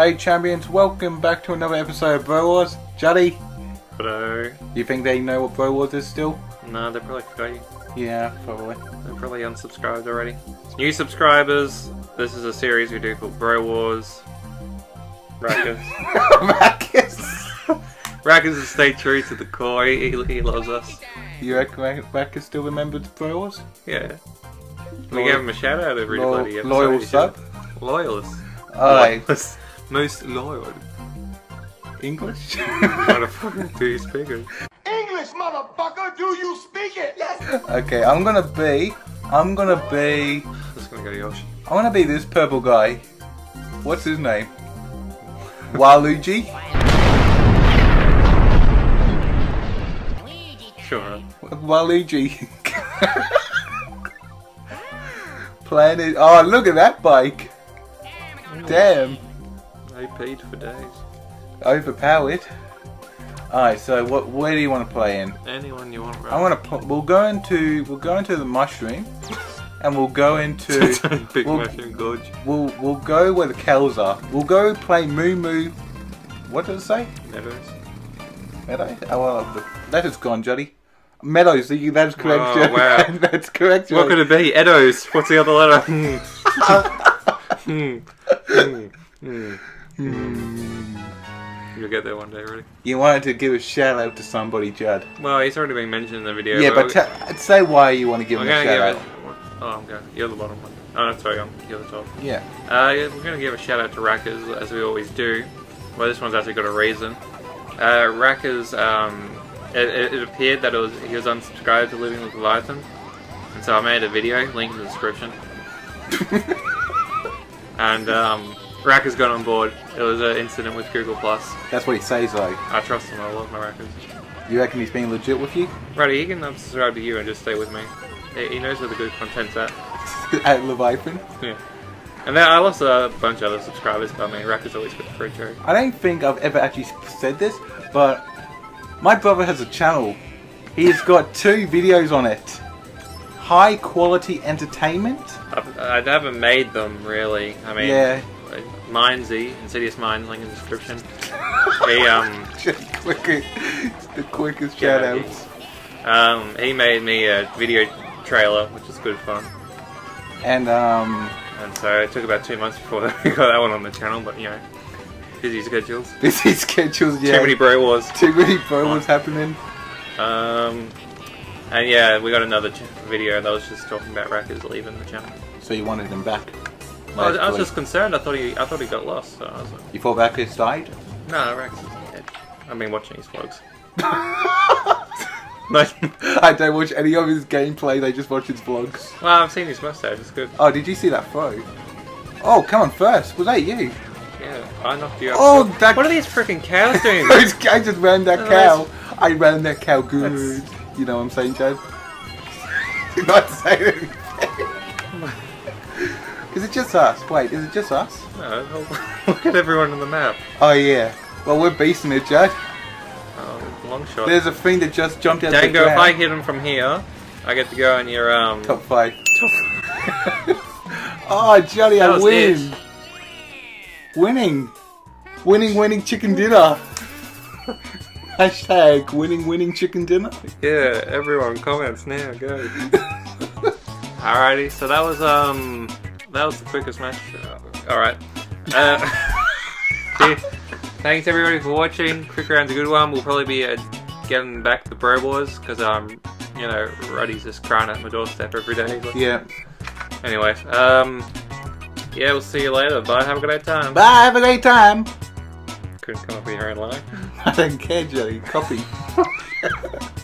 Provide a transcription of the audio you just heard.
Hey champions, welcome back to another episode of Bro Wars. Juddy, Hello. you think they know what Bro Wars is still? No, they probably forgot you. Yeah, probably. They're probably unsubscribed already. New subscribers, this is a series we do called Bro Wars. Raccas. Marcus! Raccas will stay true to the core. He, he loves us. You reckon Marcus still remembers Bro Wars? Yeah. We Loyal- gave him a shout out every Loyal, bloody episode. loyal sub? Loyalist. Alright. Most loyal. English? Motherfucker, do you speak it? English, motherfucker, do you speak it? Yes. okay, I'm gonna be. I'm gonna be. Just gonna go to Yoshi. I'm gonna be this purple guy. What's his name? Waluigi? Sure. Waluigi. Planet. Oh, look at that bike. Damn. I paid for days. Overpowered. Alright, so what? Where do you want to play in? Anyone you want, bro. I want to. We'll go into. We'll go into the mushroom, and we'll go into. Big we'll, mushroom gorge. we'll we'll go where the cows are. We'll go play Moo Moo. What does it say? Meadows. Meadows? Oh, well, the letter's gone, Juddy. Meadows. That's correct. Oh, wow. That's correct. What could it be? Edos. What's the other letter? Hmm. Hmm. Hmm. Hmm. You'll get there one day, really. You wanted to give a shout out to somebody, Judd. Well, he's already been mentioned in the video. Yeah, but we- t- say why you want to give we're him a shout out. it. Oh, I'm going. You're the bottom one. Oh, no, sorry, I'm you're the top. Yeah. Uh, yeah, we're gonna give a shout out to Raccas as we always do. Well, this one's actually got a reason. Uh, Raccas, um, it, it, it appeared that it was he was unsubscribed to Living with Leviathan, and so I made a video. Link in the description. and um, Raccas got on board. It was an incident with Google Plus. That's what he says, though. I trust him. I love my Raccas. You reckon he's being legit with you? Righty, he can subscribe to you and just stay with me. He, he knows where the good content's at. at Leviathan? Yeah. And then I lost a bunch of other subscribers, but I mean, Raccas always good for a joke. I don't think I've ever actually said this, but my brother has a channel. He's got two videos on it. High quality entertainment. I've, I haven't made them really. I mean, Yeah. Like, Mindzy, Insidious Mindz, link in the description. he um, Just quicker, the quickest Yeah, shout he- um, he made me a video trailer, which is good fun. And um, And so it took about two months before we got that one on the channel, but you know, busy schedules. busy schedules. Yeah. Too many bro wars. Too many promos happening. Um, and yeah, we got another ch- video that was just talking about Raccas leaving the channel. So you wanted him back. I was, I was just concerned. I thought he, I thought he got lost. So I was like, You thought Bacchus died? no, Raccas is dead. I've been watching his vlogs. Like, I don't watch any of his gameplay. They just watch his vlogs. well, I've seen his mustache. It's good. Oh, did you see that throw? Oh, come on, first. Was that you? Yeah, I knocked you out. Oh, that- What are these freaking cows doing? I just ran that Oh, cow. I ran that cow good. You know what I'm saying, Chad? Not saying anything. It just us? Wait, is it just us? no, look at everyone on the map. Oh, yeah. Well, we're beasting it, Chad. Oh, long shot. There's a thing that just jumped out the Dango, if I hit him from here, I get to go in your um. Top five. top- Oh, Johnny, I win. it. Winning. Winning, winning chicken dinner. Hashtag winning, winning chicken dinner. Yeah, everyone comments now. Go. Alrighty, so that was um that was the quickest match. Alright. Uh, thanks everybody for watching. Quick round's a good one. We'll probably be uh, getting back to Bro Wars because um you know Ruddy's just crying at my doorstep every day. But Yeah. Anyway, um yeah, we'll see you later. Bye. Have a great time. Bye, have a great time. Couldn't come up with your own line. I don't care, Johnny. Copy.